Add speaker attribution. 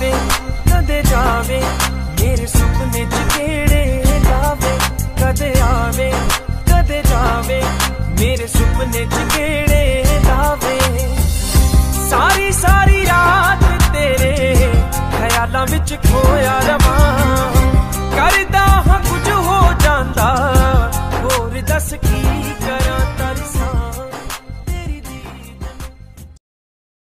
Speaker 1: ਆਵੇ ਕਦੇ ਜਾਵੇ, ਮੇਰੇ ਸੁਪਨੇ ਚ ਕਿਹੜੇ ਲਾਵੇ ਕਦੇ ਆਵੇ, ਕਦੇ ਜਾਵੇ, ਮੇਰੇ ਸੁਪਨੇ ਚ ਕਿਹੜੇ ਲਾਵੇ ਸਾਰੀ ਸਾਰੀ ਰਾਤ ਤੇਰੇ ਖਿਆਲਾਂ ਵਿੱਚ ਖੋਇਆ ਰਵਾਂ। ਕਰਦਾ ਹਾਂ ਕੁਝ ਹੋ ਜਾਂਦਾ, ਹੋਰ ਦੱਸ ਕੀ ਕਰਾਂ ਤਰਸ